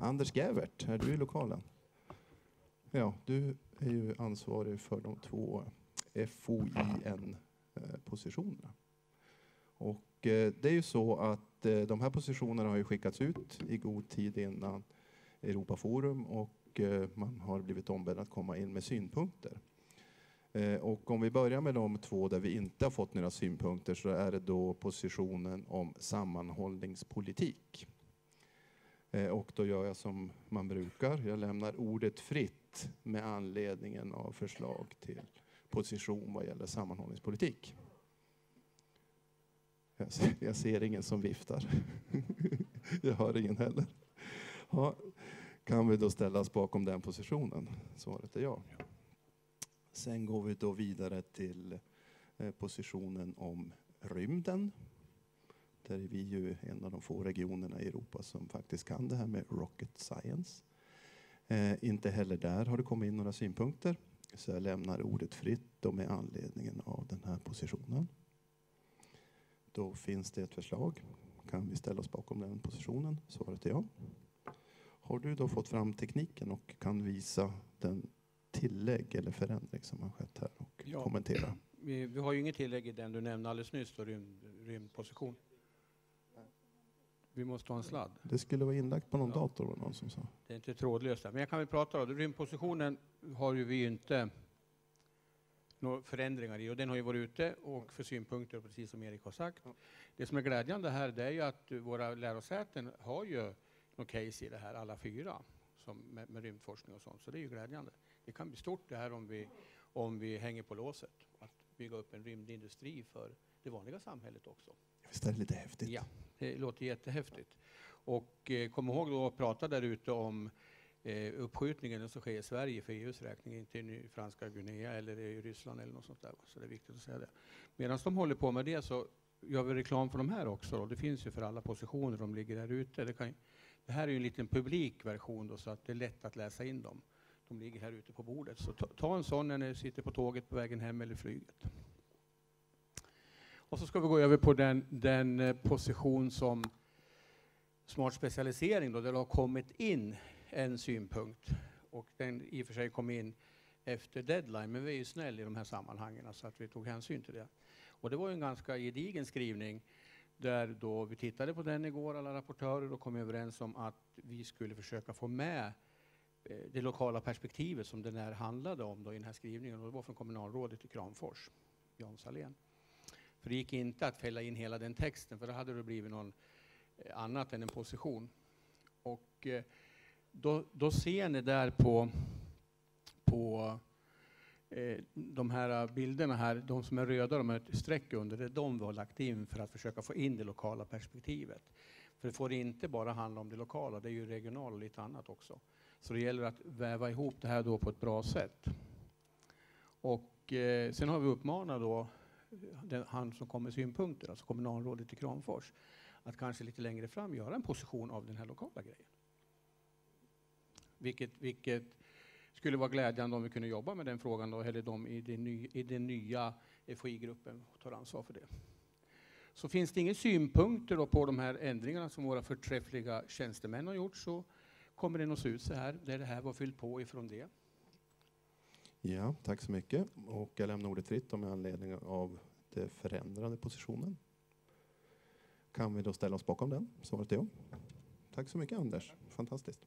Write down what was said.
Anders Gävert, är du i lokalen? Ja, du är ju ansvarig för de två FOIN-positionerna. Eh, och eh, det är ju så att eh, de här positionerna har ju skickats ut i god tid innan Europaforum och eh, man har blivit ombedd att komma in med synpunkter. Eh, och om vi börjar med de två där vi inte har fått några synpunkter så är det då positionen om sammanhållningspolitik. Eh, och då gör jag som man brukar, jag lämnar ordet fritt med anledningen av förslag till position vad gäller sammanhållningspolitik. Jag ser, jag ser ingen som viftar. jag hör ingen heller. Ja, kan vi då ställa oss bakom den positionen? Svaret är ja. Sen går vi då vidare till eh, positionen om rymden. Där är vi ju en av de få regionerna i Europa som faktiskt kan det här med rocket science. Eh, inte heller där har det kommit in några synpunkter. Så jag lämnar ordet fritt och med anledningen av den här positionen. Då finns det ett förslag. Kan vi ställa oss bakom den positionen? Svaret är ja. Har du då fått fram tekniken och kan visa den tillägg eller förändring som har skett här och ja. kommentera? Vi, vi, har ju inget tillägg i den du nämnde alldeles nyss, då, rymd, rymdposition. Vi måste ha en sladd. Det skulle vara inlagt på någon ja. dator var någon som sa. Det är inte trådlöst Men jag kan väl prata då. Rymdpositionen har ju vi inte några förändringar i och den har ju varit ute och för synpunkter precis som Erik har sagt. Det som är glädjande här det är ju att våra lärosäten har ju något case i det här alla fyra som med, med rymdforskning och sånt så det är ju glädjande. Det kan bli stort det här om vi, om vi hänger på låset att bygga upp en rymdindustri för det vanliga samhället också. Visst är det lite häftigt? Ja, det låter jättehäftigt. Och eh, kom ihåg då att prata där ute om eh, uppskjutningen som sker i Sverige för EUs räkning, inte i franska Guinea eller i Ryssland eller något sånt där. Så det är viktigt att säga det. Medan de håller på med det så gör vi reklam för de här också. Då. Det finns ju för alla positioner, de ligger där ute. Det, kan, det här är ju en liten publikversion då, så att det är lätt att läsa in dem. De ligger här ute på bordet. Så ta, ta en sån när ni sitter på tåget på vägen hem eller flyget. Och så ska vi gå över på den, den eh, position som smart specialisering då, där det har kommit in en synpunkt och den i och för sig kom in efter deadline, men vi är ju snälla i de här sammanhangen så att vi tog hänsyn till det. Och det var en ganska gedigen skrivning där då vi tittade på den igår, alla rapportörer, och kom överens om att vi skulle försöka få med Eh, det lokala perspektivet som den här handlade om då i den här skrivningen. Och det var från kommunalrådet i Kramfors, Jan Salén. För det gick inte att fälla in hela den texten, för då hade det blivit något eh, annat än en position. Och eh, då, då ser ni där på, på de här bilderna här, de som är röda, de har ett streck under, det är de vi har lagt in för att försöka få in det lokala perspektivet. För det får inte bara handla om det lokala, det är ju regionalt och lite annat också. Så det gäller att väva ihop det här då på ett bra sätt. Och eh, sen har vi uppmanat då den, han som kommer med synpunkter, alltså kommunalrådet i Kramfors, att kanske lite längre fram göra en position av den här lokala grejen. Vilket, vilket skulle vara glädjande om vi kunde jobba med den frågan, då, eller de i, den ny, i den nya FOI-gruppen tar ansvar för det. Så finns det inga synpunkter på de här ändringarna som våra förträffliga tjänstemän har gjort så kommer den att se ut så här, där det här var fyllt på ifrån det. Ja, tack så mycket. Och jag lämnar ordet fritt med anledning av den förändrade positionen. Kan vi då ställa oss bakom den? Svaret är ja. Tack så mycket Anders, fantastiskt.